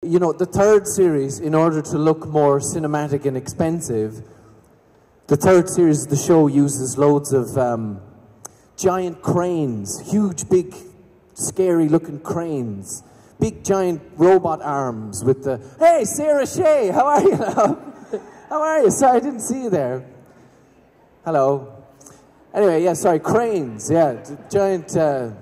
You know, the third series, in order to look more cinematic and expensive, the third series of the show uses loads of um, giant cranes, huge, big, scary looking cranes, big, giant robot arms with the, hey, Sarah Shea, how are you? how are you? Sorry, I didn't see you there. Hello. Anyway, yeah, sorry, cranes, yeah, giant. Uh,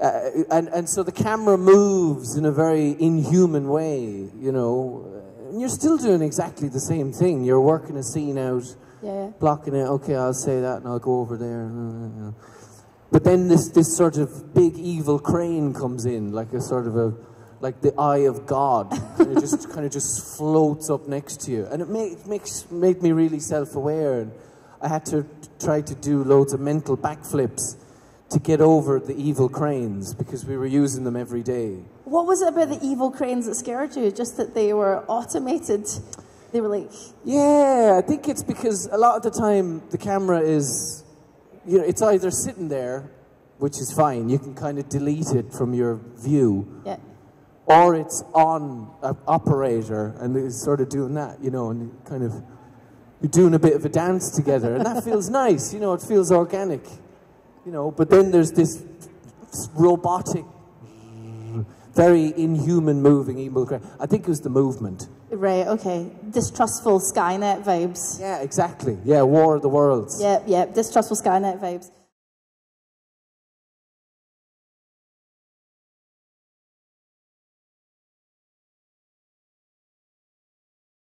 uh, and, and so the camera moves in a very inhuman way, you know. And you're still doing exactly the same thing. You're working a scene out, Yeah. blocking it. Okay, I'll say that and I'll go over there. Uh, uh, uh. But then this, this sort of big evil crane comes in, like a sort of a, like the eye of God. and it just kind of just floats up next to you. And it make, makes, made me really self-aware. And I had to try to do loads of mental backflips to get over the evil cranes because we were using them every day. What was it about the evil cranes that scared you? Just that they were automated. They were like, Yeah, I think it's because a lot of the time the camera is, you know, it's either sitting there, which is fine, you can kind of delete it from your view, yeah. or it's on an operator and it's sort of doing that, you know, and kind of, you're doing a bit of a dance together, and that feels nice, you know, it feels organic, you know, but then there's this robotic, very inhuman moving evil crane. I think it was the movement. Right, okay. Distrustful Skynet vibes. Yeah, exactly. Yeah, War of the Worlds. Yep, yep. Distrustful Skynet vibes.